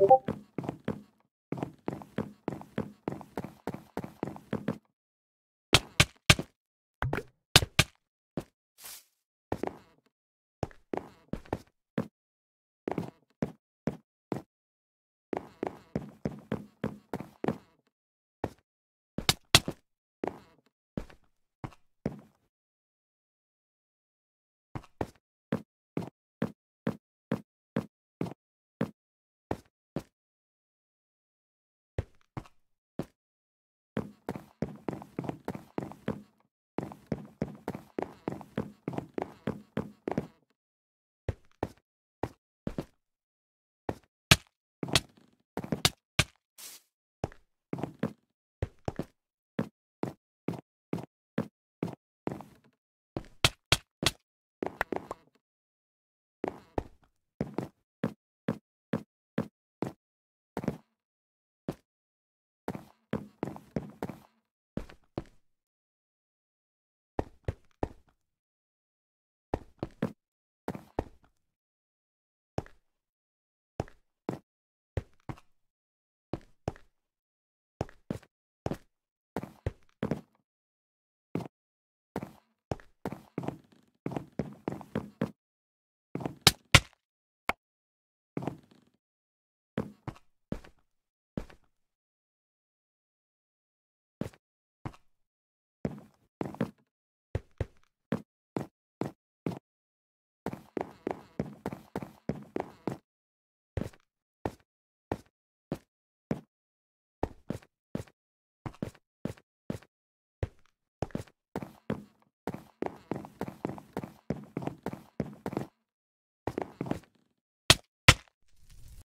you